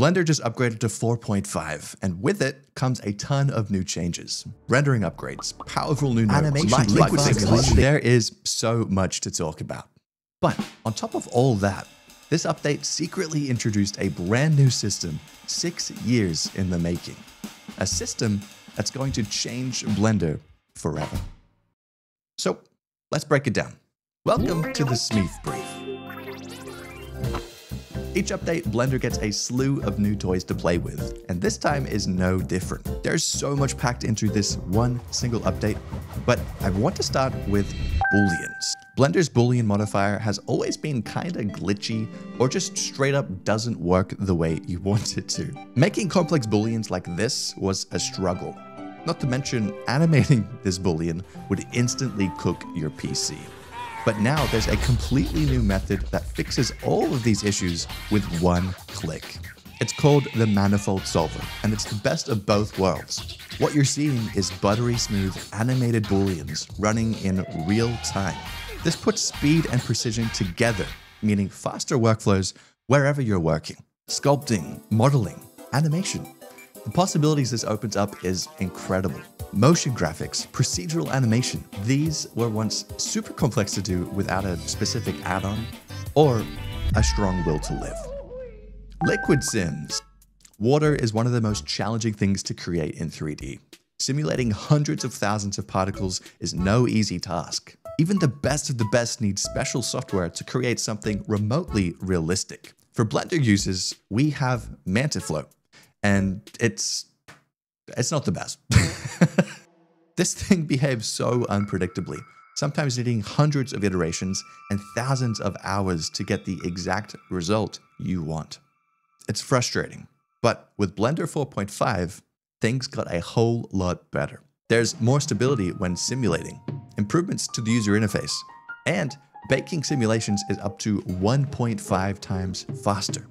Blender just upgraded to 4.5, and with it comes a ton of new changes. Rendering upgrades, powerful new nodes, Animation liquid. There is so much to talk about. But on top of all that, this update secretly introduced a brand new system six years in the making. A system that's going to change Blender forever. So let's break it down. Welcome to the Smeaf Brief. Each update, Blender gets a slew of new toys to play with, and this time is no different. There's so much packed into this one single update, but I want to start with booleans. Blender's boolean modifier has always been kinda glitchy or just straight up doesn't work the way you want it to. Making complex booleans like this was a struggle. Not to mention, animating this boolean would instantly cook your PC. But now there's a completely new method that fixes all of these issues with one click. It's called the Manifold Solver, and it's the best of both worlds. What you're seeing is buttery smooth animated booleans running in real time. This puts speed and precision together, meaning faster workflows wherever you're working. Sculpting, modeling, animation. The possibilities this opens up is incredible. Motion graphics, procedural animation, these were once super complex to do without a specific add-on or a strong will to live. Liquid Sims. Water is one of the most challenging things to create in 3D. Simulating hundreds of thousands of particles is no easy task. Even the best of the best need special software to create something remotely realistic. For Blender users, we have Mantaflow, and it's it's not the best. this thing behaves so unpredictably, sometimes needing hundreds of iterations and thousands of hours to get the exact result you want. It's frustrating, but with Blender 4.5, things got a whole lot better. There's more stability when simulating, improvements to the user interface, and baking simulations is up to 1.5 times faster.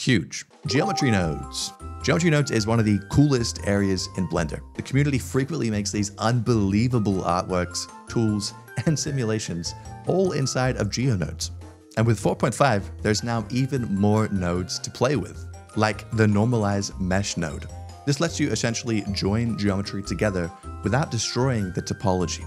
Huge. Geometry nodes. Geometry nodes is one of the coolest areas in Blender. The community frequently makes these unbelievable artworks, tools, and simulations all inside of GeoNodes. And with 4.5, there's now even more nodes to play with, like the Normalize Mesh node. This lets you essentially join geometry together without destroying the topology.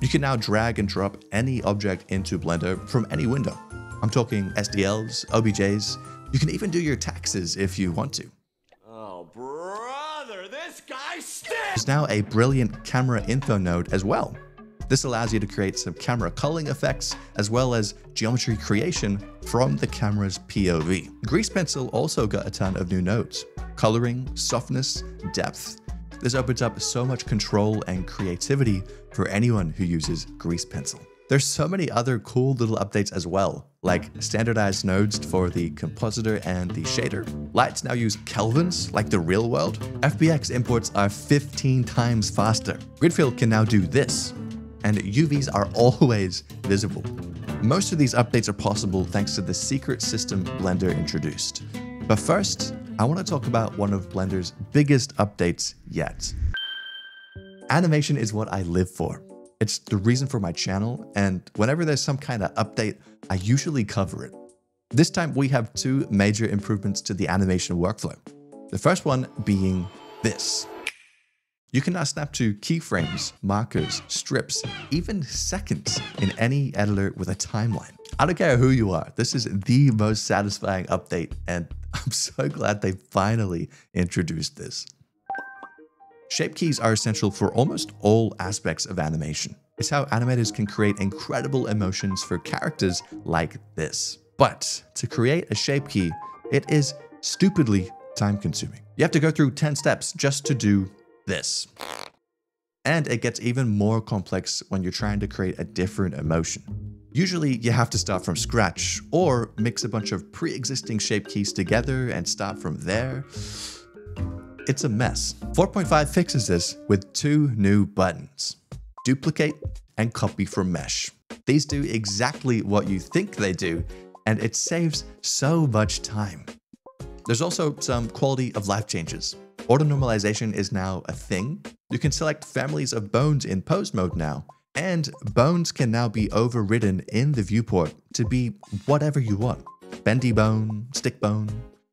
You can now drag and drop any object into Blender from any window. I'm talking STLs, OBJs, you can even do your taxes if you want to. Brother, this guy stinks! There's now a brilliant camera info node as well. This allows you to create some camera culling effects as well as geometry creation from the camera's POV. Grease Pencil also got a ton of new nodes. Coloring, softness, depth. This opens up so much control and creativity for anyone who uses Grease Pencil. There's so many other cool little updates as well, like standardized nodes for the compositor and the shader. Lights now use kelvins, like the real world. FBX imports are 15 times faster. Gridfill can now do this, and UVs are always visible. Most of these updates are possible thanks to the secret system Blender introduced. But first, I want to talk about one of Blender's biggest updates yet. Animation is what I live for. It's the reason for my channel, and whenever there's some kind of update, I usually cover it. This time we have two major improvements to the animation workflow. The first one being this. You can now snap to keyframes, markers, strips, even seconds in any editor with a timeline. I don't care who you are, this is the most satisfying update, and I'm so glad they finally introduced this. Shape keys are essential for almost all aspects of animation. It's how animators can create incredible emotions for characters like this. But to create a shape key, it is stupidly time consuming. You have to go through 10 steps just to do this. And it gets even more complex when you're trying to create a different emotion. Usually you have to start from scratch or mix a bunch of pre-existing shape keys together and start from there. It's a mess. 4.5 fixes this with two new buttons, duplicate and copy from mesh. These do exactly what you think they do, and it saves so much time. There's also some quality of life changes. Auto normalization is now a thing. You can select families of bones in pose mode now, and bones can now be overridden in the viewport to be whatever you want. bendy bone, stick bone.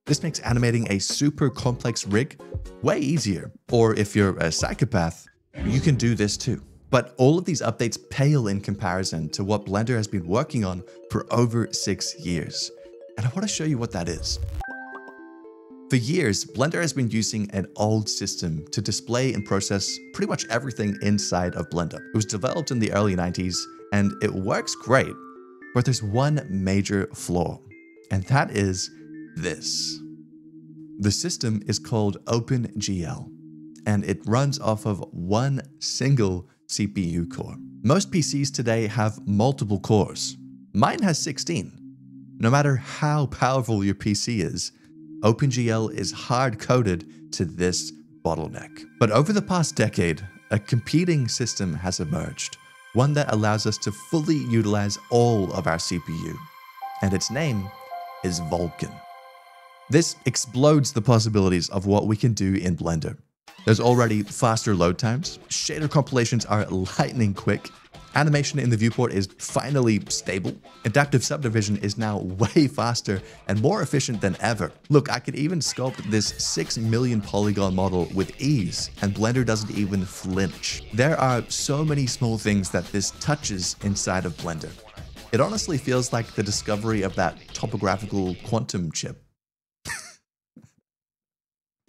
This makes animating a super complex rig way easier. Or if you're a psychopath, you can do this too. But all of these updates pale in comparison to what Blender has been working on for over six years. And I want to show you what that is. For years, Blender has been using an old system to display and process pretty much everything inside of Blender. It was developed in the early 90s and it works great, but there's one major flaw, and that is this. The system is called OpenGL, and it runs off of one single CPU core. Most PCs today have multiple cores. Mine has 16. No matter how powerful your PC is, OpenGL is hard coded to this bottleneck. But over the past decade, a competing system has emerged, one that allows us to fully utilize all of our CPU. And its name is Vulkan. This explodes the possibilities of what we can do in Blender. There's already faster load times, shader compilations are lightning quick, Animation in the viewport is finally stable. Adaptive subdivision is now way faster and more efficient than ever. Look, I could even sculpt this 6 million polygon model with ease, and Blender doesn't even flinch. There are so many small things that this touches inside of Blender. It honestly feels like the discovery of that topographical quantum chip.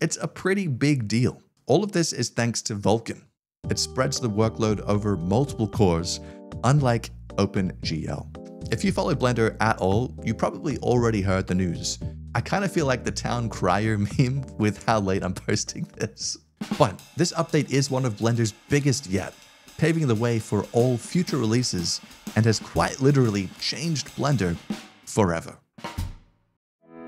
It's a pretty big deal. All of this is thanks to Vulkan. It spreads the workload over multiple cores, unlike OpenGL. If you follow Blender at all, you probably already heard the news. I kind of feel like the town crier meme with how late I'm posting this. But this update is one of Blender's biggest yet, paving the way for all future releases and has quite literally changed Blender forever.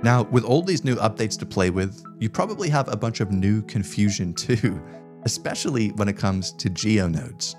Now, with all these new updates to play with, you probably have a bunch of new confusion too especially when it comes to geonodes.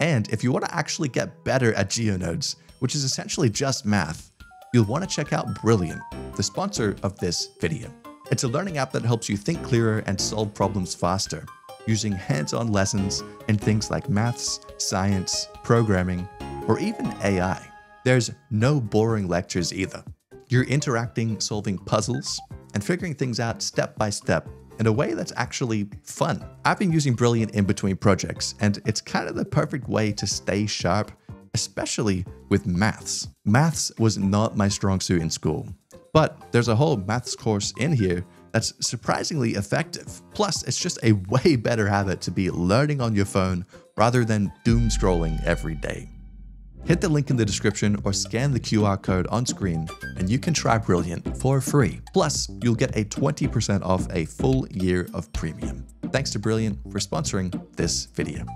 And if you want to actually get better at geonodes, which is essentially just math, you'll want to check out Brilliant, the sponsor of this video. It's a learning app that helps you think clearer and solve problems faster, using hands-on lessons in things like maths, science, programming, or even AI. There's no boring lectures either. You're interacting, solving puzzles, and figuring things out step by step in a way that's actually fun. I've been using Brilliant in between projects, and it's kind of the perfect way to stay sharp, especially with maths. Maths was not my strong suit in school, but there's a whole maths course in here that's surprisingly effective. Plus, it's just a way better habit to be learning on your phone rather than doom scrolling every day. Hit the link in the description or scan the QR code on screen and you can try Brilliant for free. Plus, you'll get a 20% off a full year of premium. Thanks to Brilliant for sponsoring this video.